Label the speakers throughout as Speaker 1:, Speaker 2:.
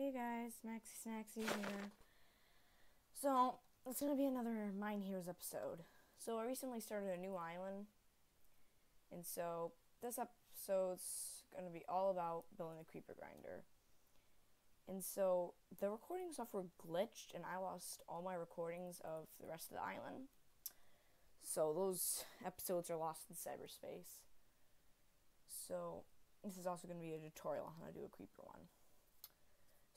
Speaker 1: Hey guys, Maxy Snaxy here. So, it's gonna be another MineHeroes episode. So, I recently started a new island, and so this episode's gonna be all about building a creeper grinder. And so, the recording software glitched, and I lost all my recordings of the rest of the island. So, those episodes are lost in cyberspace. So, this is also to be a tutorial on how to do a creeper one.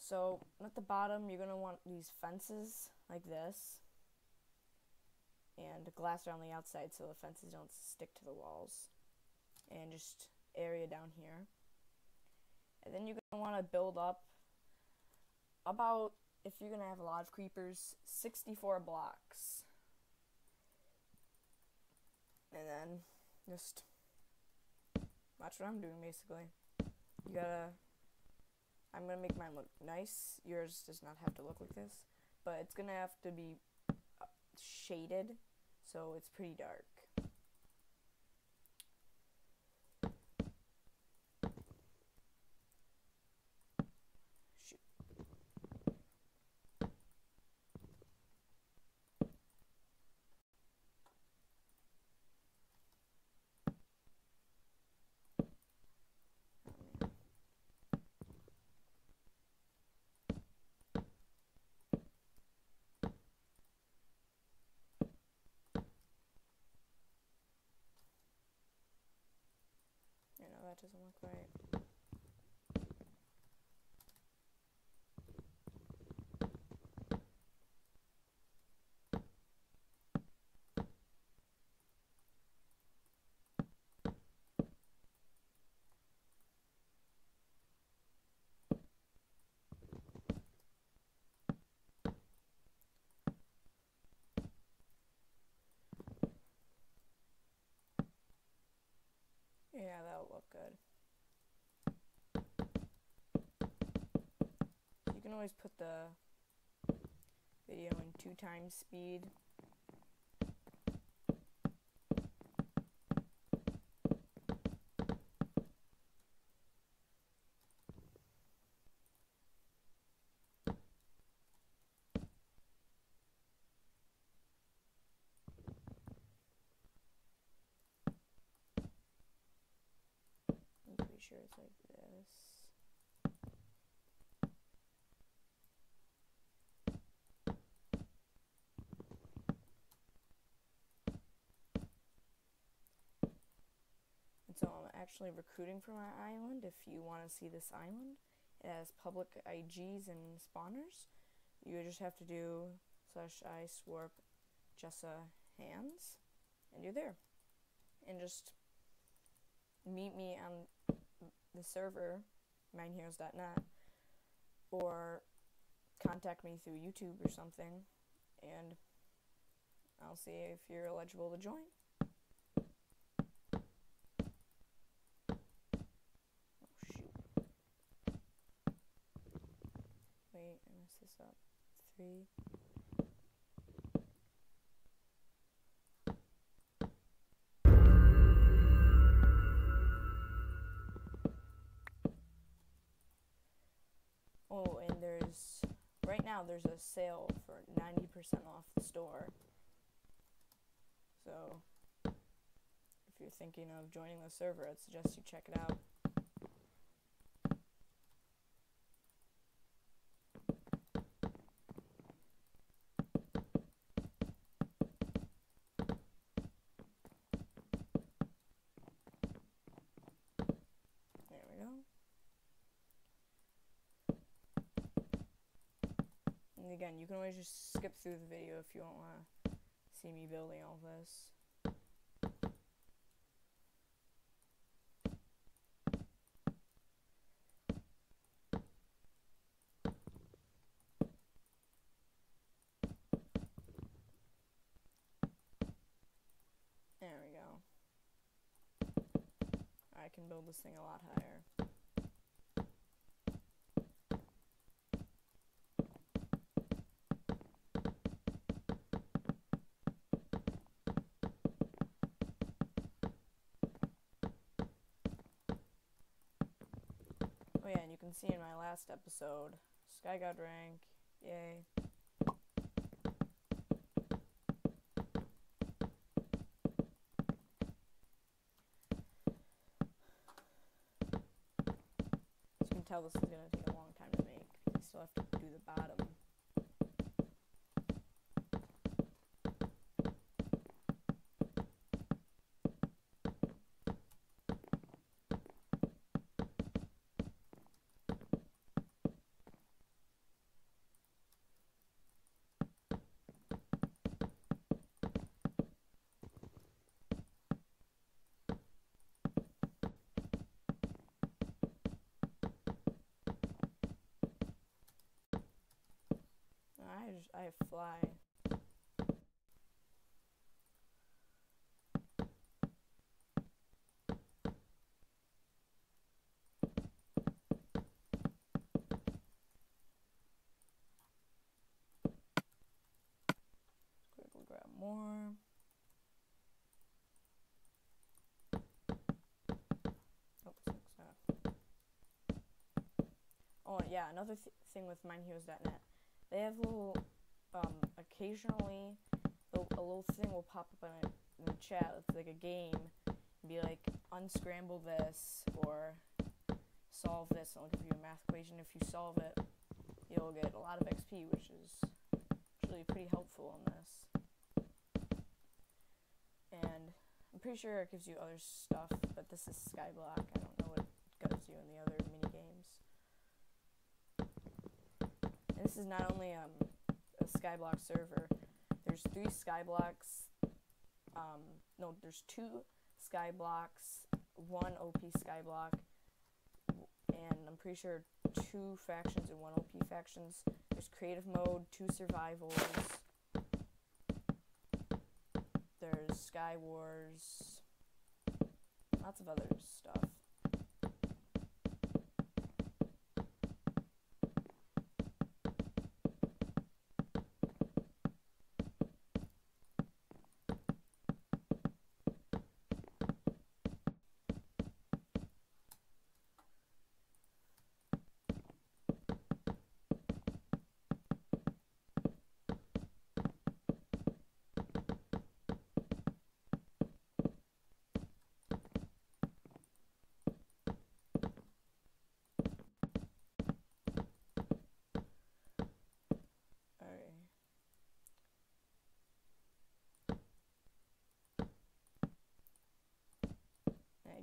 Speaker 1: So at the bottom, you're going to want these fences like this and glass around the outside so the fences don't stick to the walls and just area down here. And then you're going to want to build up about, if you're going to have a lot of creepers, 64 blocks. And then just watch what I'm doing basically. You gotta I'm gonna make mine look nice. Yours does not have to look like this, but it's gonna have to be uh, shaded, so it's pretty dark. That doesn't look right. Yeah, that'll look good. You can always put the video in two times speed. Sure it's like this. And so I'm actually recruiting for my island. If you want to see this island, it has public IGs and spawners. You just have to do slash i swarp Jessa hands, and you're there. And just meet me on the server, mineheroes.net, or contact me through YouTube or something, and I'll see if you're eligible to join. Oh shoot. Wait, I messed this up. Three. Oh, and there's right now there's a sale for 90% off the store. So, if you're thinking of joining the server, I'd suggest you check it out. There we go. And again, you can always just skip through the video if you don't want to see me building all this. There we go. I can build this thing a lot higher. Can see in my last episode, Sky God rank. Yay. You can tell, this is going to take a long time to make. I still have to do the bottom. I just I fly. Quickly grab more. Oh. Oh yeah, another th- thing with MineHeroes.net they have little um, occasionally a little thing will pop up in, a, in the chat. It's like a game. Be like unscramble this or solve this and it'll give you a math equation. If you solve it you'll get a lot of xp which is actually pretty helpful in this. And i'm pretty sure it gives you other stuff but this is skyblock. I don't know what it gives you in the other this is not only um, a Skyblock server. There's three Skyblocks. Um, no, there's two Skyblocks, one OP Skyblock, and I'm pretty sure two factions and one OP factions. There's creative mode, two survivals. There's Sky Wars. Lots of other stuff.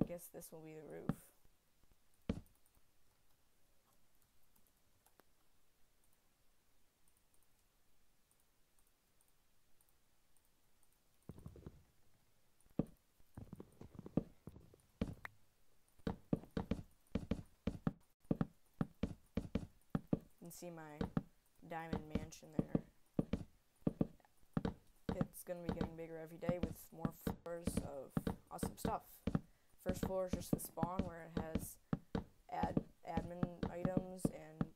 Speaker 1: I guess this will be the roof. You can see my diamond mansion there. It's gonna be getting bigger every day with more floors of awesome stuff. First floor is just the spawn where it has ad admin items and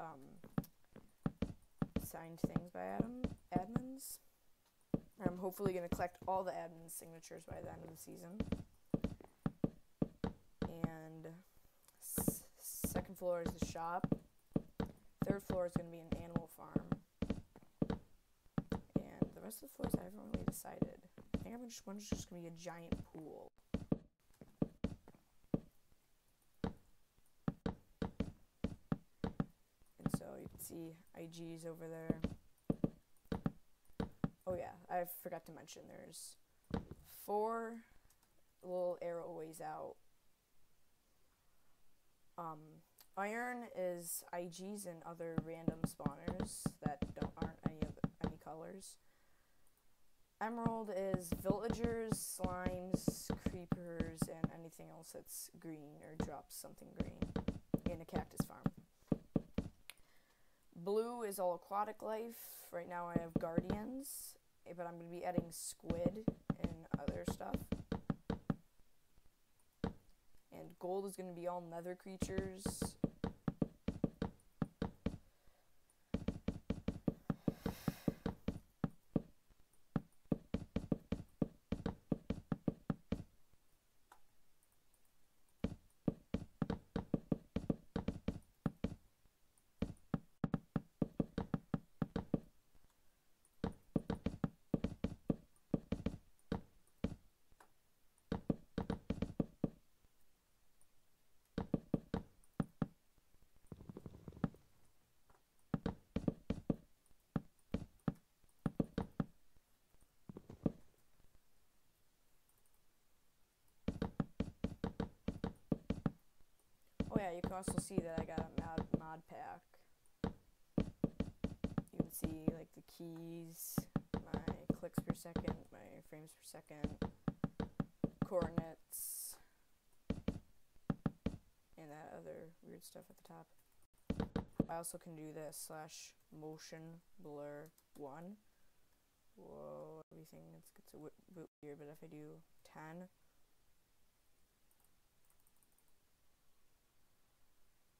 Speaker 1: um, signed things by Adam admins. I'm hopefully gonna collect all the admin signatures by the end of the season. And second floor is the shop. Third floor is gonna be an animal farm. And the rest of the floors I haven't really decided. Think I'm just one's just gonna be a giant pool. And so you can see IGs over there. Oh yeah, I forgot to mention there's four little arrowways out. Um, iron is IGs and other random spawners that don't aren't any of any colors. Emerald is villagers, slimes, creepers, and anything else that's green or drops something green in a cactus farm. Blue is all aquatic life. Right now I have guardians, eh, but I'm going to be adding squid and other stuff. And gold is going to be all nether creatures. Yeah, you can also see that I got a mod, mod pack. You can see like the keys, my clicks per second, my frames per second, coordinates, and that other weird stuff at the top. I also can do this slash motion blur one. Whoa, everything gets a bit weird, but if I do 10,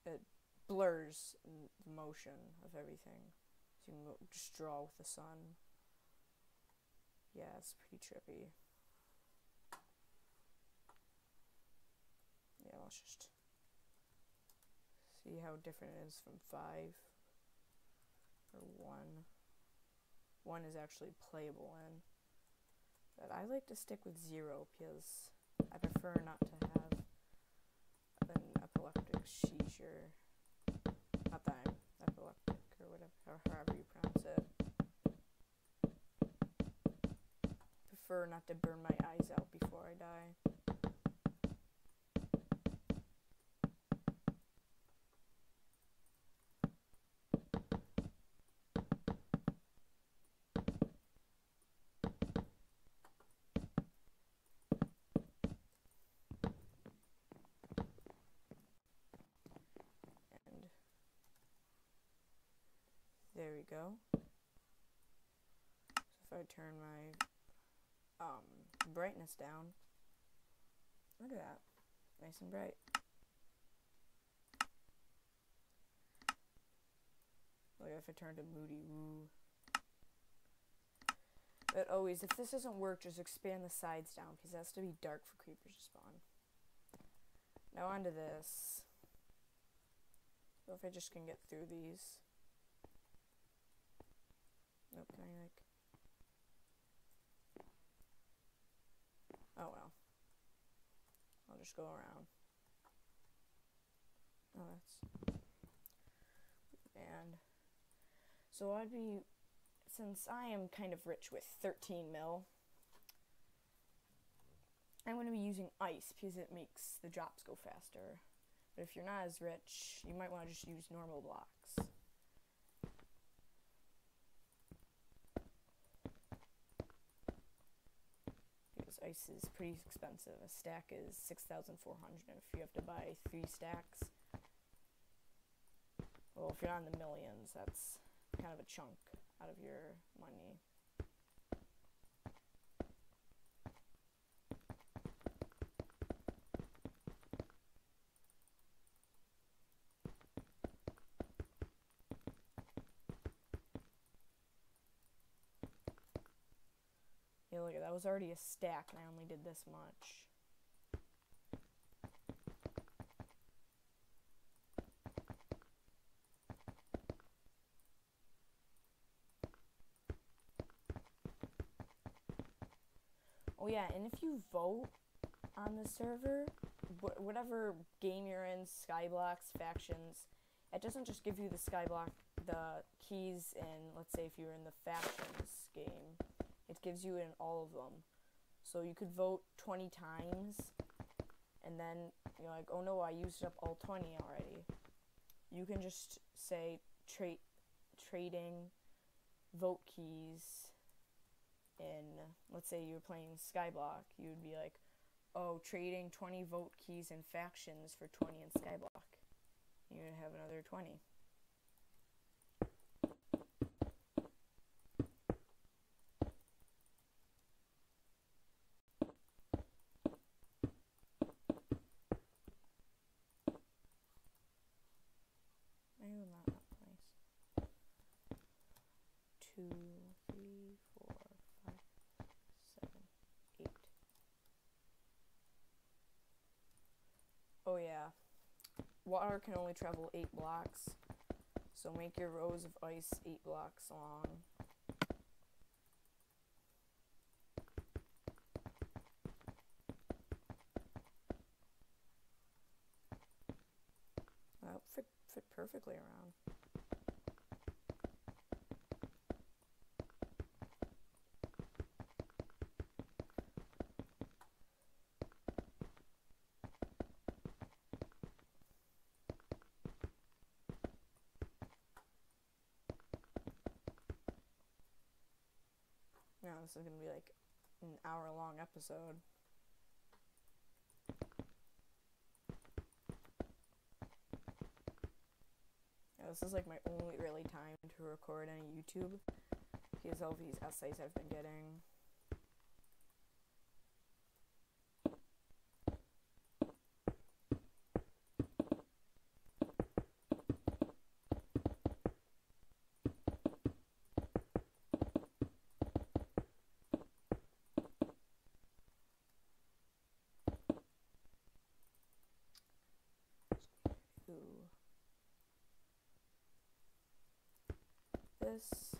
Speaker 1: it blurs the motion of everything. So you can just draw with the sun. Yeah, it's pretty trippy. Yeah, let's just see how different it is from 5 or 1. 1 is actually playable in. But I like to stick with 0 because I prefer not to have an epileptic seizure. Not epileptic or whatever, however you pronounce it. Prefer not to burn my eyes out before I die. There we go. So if I turn my um, brightness down, look at that, nice and bright. Look if I turn to moody woo. But always, if this doesn't work, just expand the sides down because it has to be dark for creepers to spawn. Now onto this. So if I just can get through these. Nope, can I like... Oh well. I'll just go around. Oh, that's... And... So I'd be... Since I am kind of rich with 13 mil, I'm going to be using ice because it makes the drops go faster. But if you're not as rich, you might want to just use normal blocks. Ice is pretty expensive. A stack is 6,400 if you have to buy three stacks. Well, if you're in the millions, that's kind of a chunk out of your money. Look, that was already a stack and I only did this much. Oh yeah, and if you vote on the server, wh whatever game you're in, Skyblocks, factions, it doesn't just give you the Skyblock, the keys and let's say if you're in the factions game, it gives you in all of them. So you could vote 20 times, and then you're like, oh no, I used up all 20 already. You can just say trade trading vote keys in, let's say you're playing Skyblock, you would be like, oh, trading 20 vote keys in factions for 20 in Skyblock. You're to have another 20. Oh yeah. Water can only travel 8 blocks. So make your rows of ice 8 blocks long. That fit, fit perfectly around. Is gonna be like an hour long episode. Yeah, this is like my only really time to record any YouTube because all these essays I've been getting. This.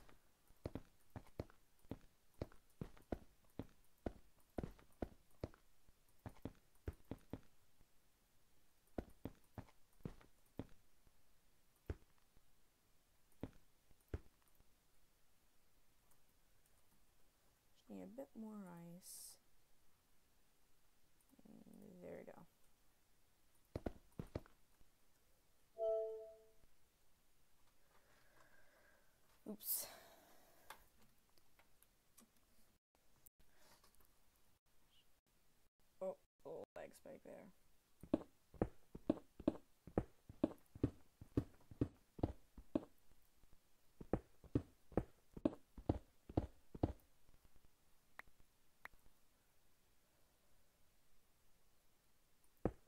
Speaker 1: Just need a bit more ice. Spike there.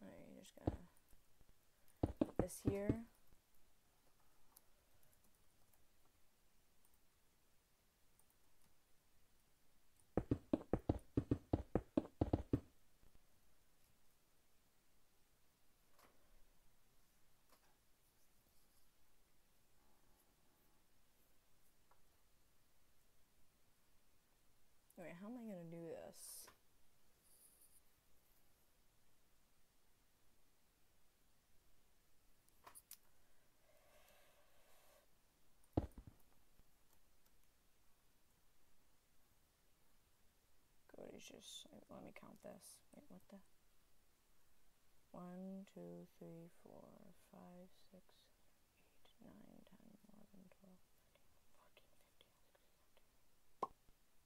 Speaker 1: Alright, you're just gonna this here. Wait, how am I gonna do this? To just let me count this. Wait, what the? One, two, three, four, five, six, eight, nine,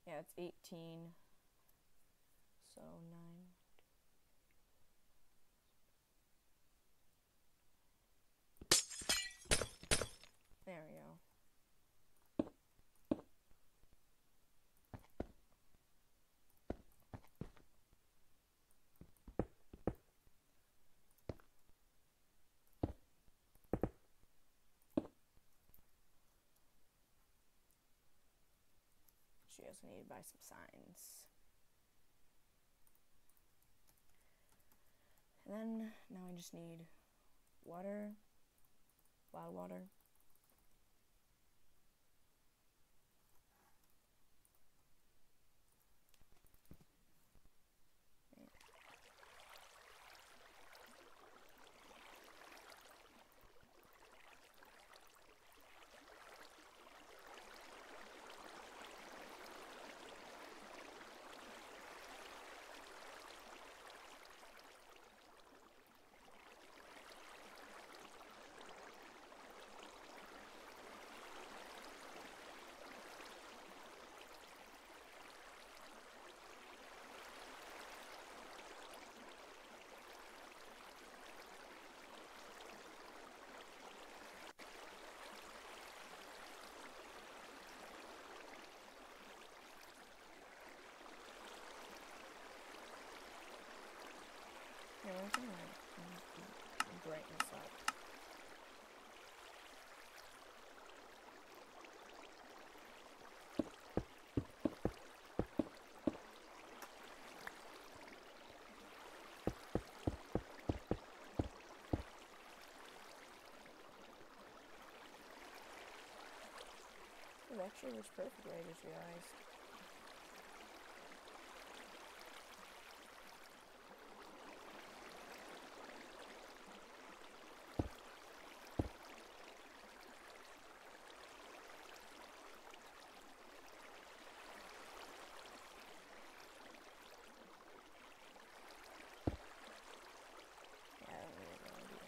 Speaker 1: Yeah, it's 18. So 9. There we go. She also need to buy some signs. And then now I just need water, of water. Like brighten this up. It actually looks perfect, I just realized. Yeah, I don't really want to do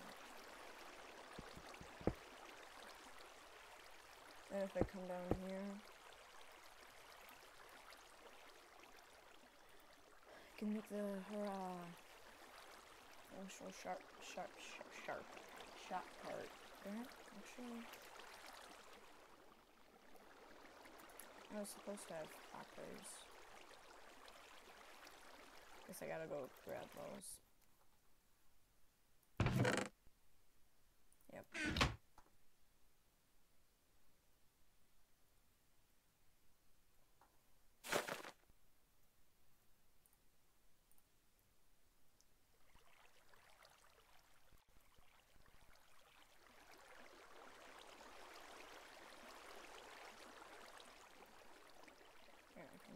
Speaker 1: if I come down here, I can make the hurrah. Actual oh, sharp, sharp, sharp, sharp, shot part. There, actually. I was supposed to have hoppers. Guess I gotta go grab those. Yep.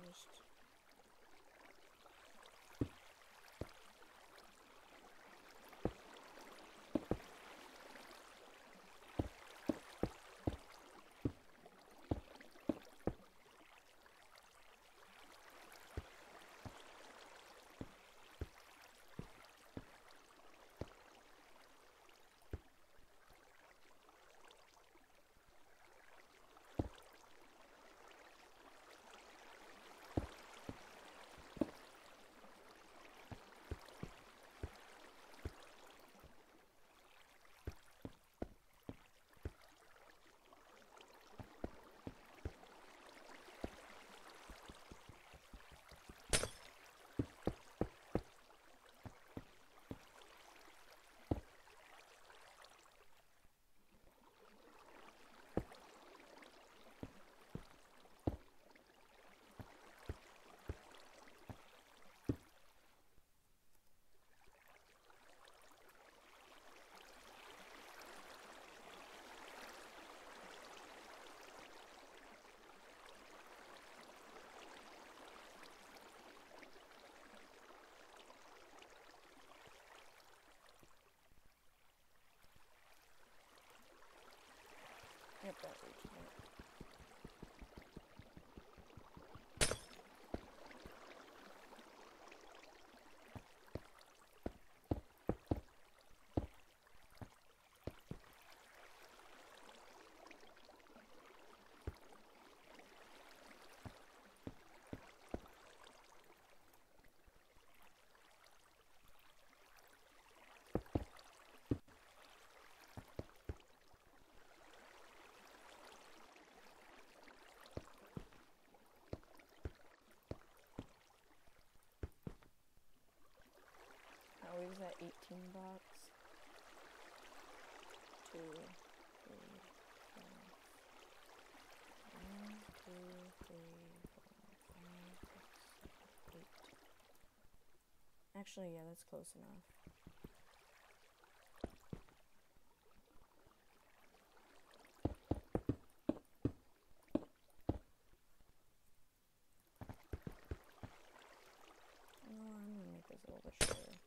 Speaker 1: Here, I can just. Yep, that reached it. Leaves that 18 blocks. Two, three, four. One, two, three, four, five, six, seven, eight. Actually, yeah, that's close enough. No, I'm gonna make this a little bit shorter.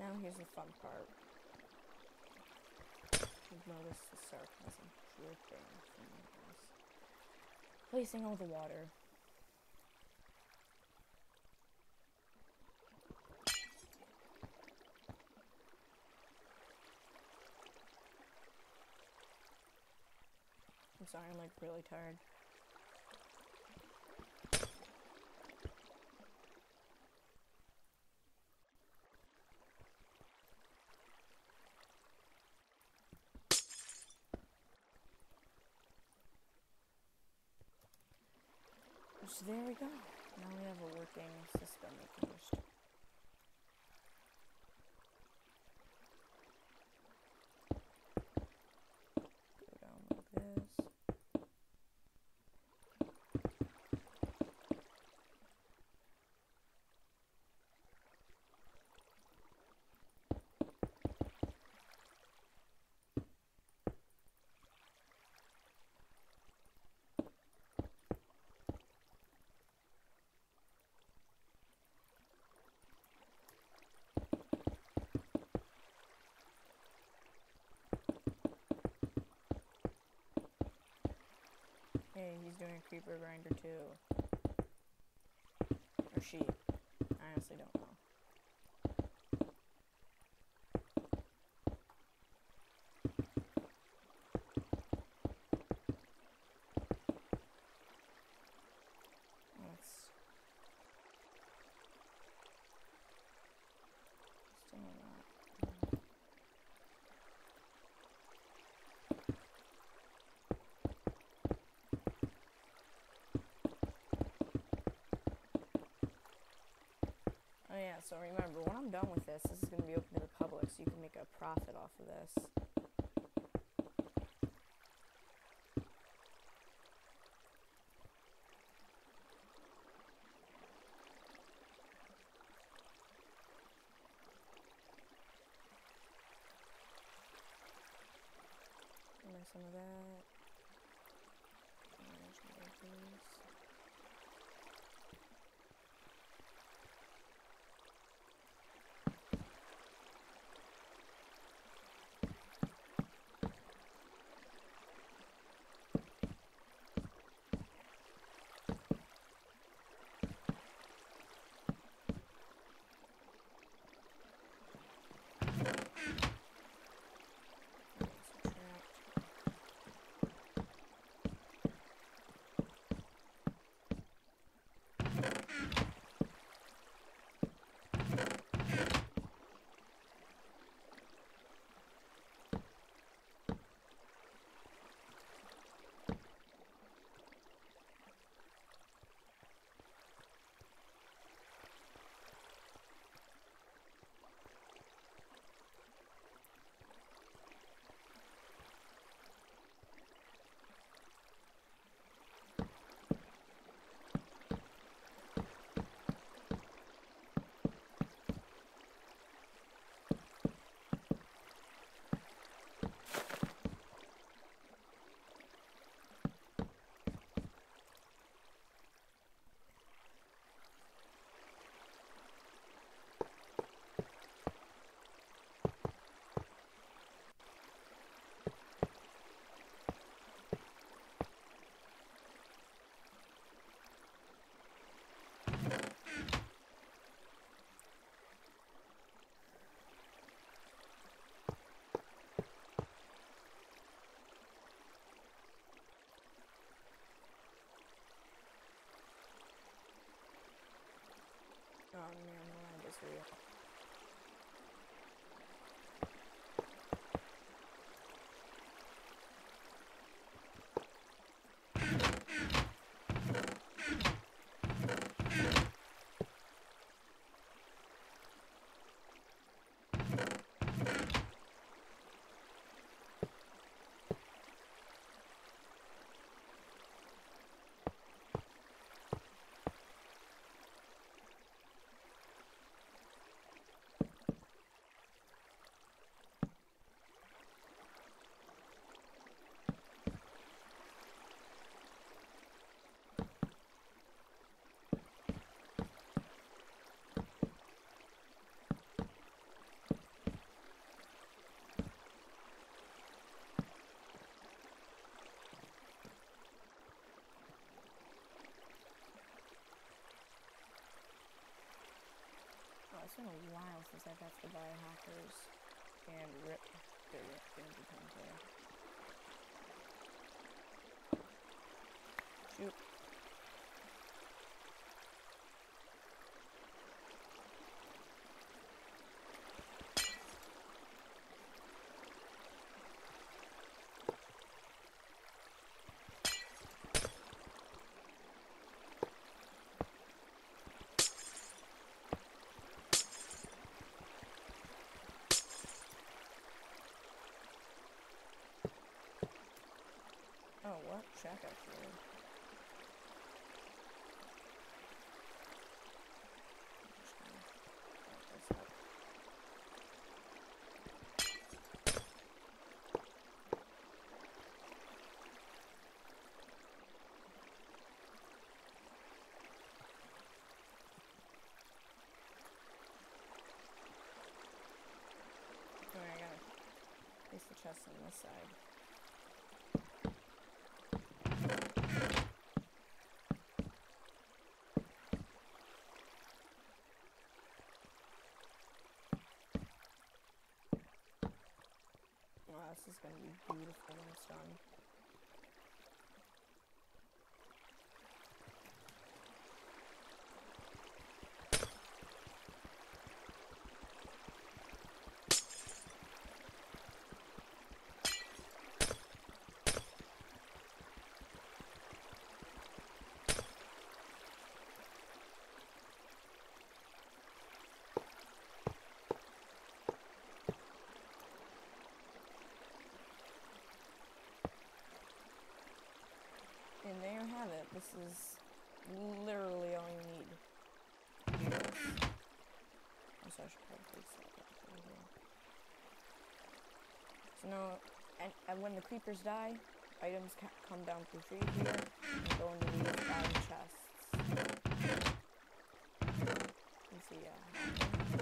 Speaker 1: Now here's the fun part. You've noticed the sarcasm dripping from my house. Placing all the water. I'm sorry, I'm like really tired. So there we go. Now we have a working system we can just go down like this. Hey, he's doing a creeper grinder too. Or she. I honestly don't know. Let's still not. Oh yeah, so remember, when I'm done with this, this is going to be open to the public, so you can make a profit off of this. Some of that. Oh man, the land is real. It's been a while since I've had to buy hackers and rip their energy container. Shoot. Oh, what? Check I the chest on this side. Gonna be beautiful when it's done. And there you have it. This is literally all you need. I should probably. So now, and, and when the creepers die, items come down through tree here and go into these chests. See. And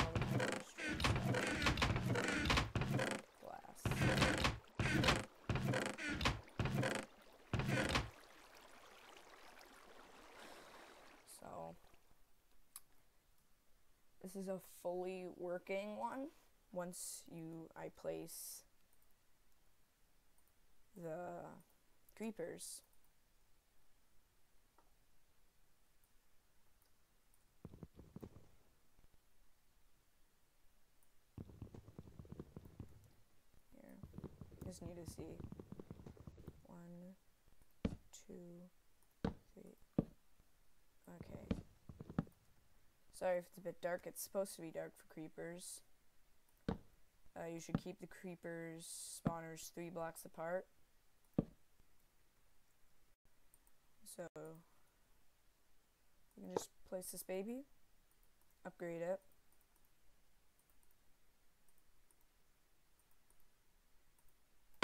Speaker 1: all the kind of straight stuff. Glass. So this is a fully working one. Once you I place the creepers. Just need to see one, two, three. Okay. Sorry if it's a bit dark. It's supposed to be dark for creepers. Uh, you should keep the creepers spawners three blocks apart. So you can just place this baby, upgrade it.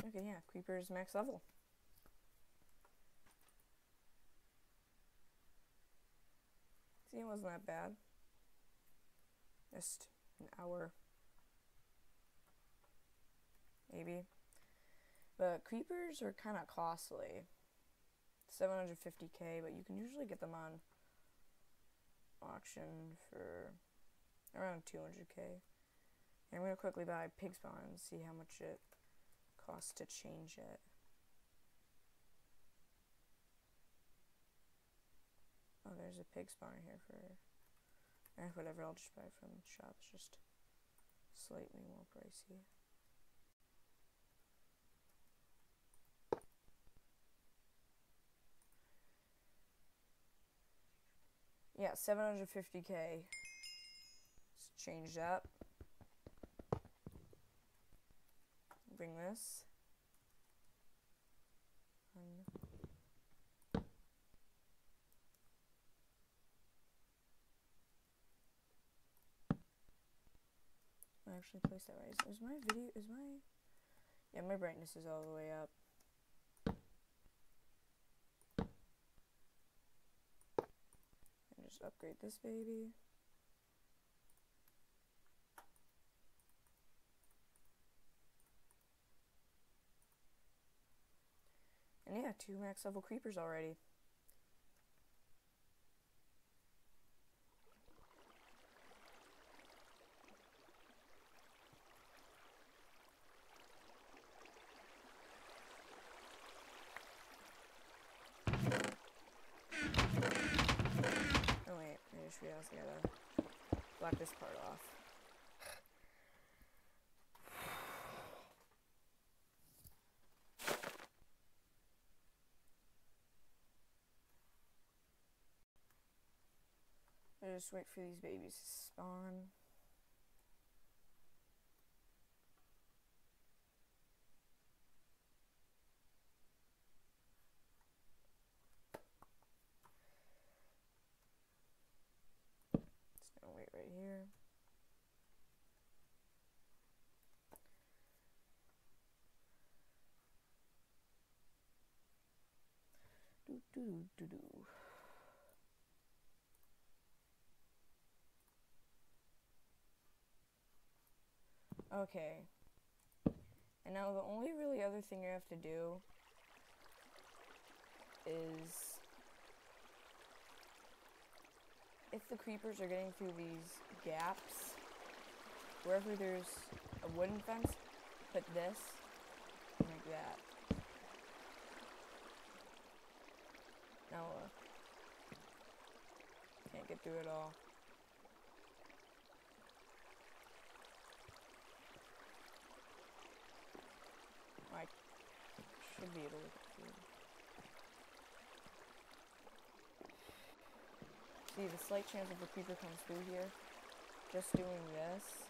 Speaker 1: Okay, yeah, creepers max level. See, it wasn't that bad. Just an hour. Maybe. But creepers are kind of costly. 750k, but you can usually get them on auction for around 200k. And I'm going to quickly buy pig spawn and see how much it costs to change it. Oh, there's a pig spawner here for. Eh, whatever, I'll just buy from the shop. It's just slightly more pricey. Yeah, 750k. Let's change that. Bring this. One. Actually placed that right. Is, is my video, is my, yeah, my brightness is all the way up. And just upgrade this baby. And yeah, two max level creepers already. Oh wait, I just realized I gotta block this part off. I just wait for these babies to spawn. Just gonna wait right here. Do do do do. Okay. And now the only really other thing you have to do is if the creepers are getting through these gaps, wherever there's a wooden fence, put this like that. Now, uh, can't get through it all. I should be able to. See, the slight chance of a creeper comes through here, just doing this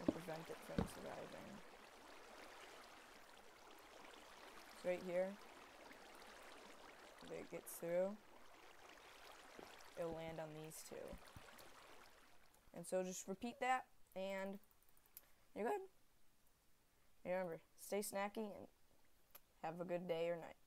Speaker 1: will prevent it from surviving. It's right here. If it gets through, it'll land on these two. And so just repeat that, and you're good. Remember, stay snacky and have a good day or night.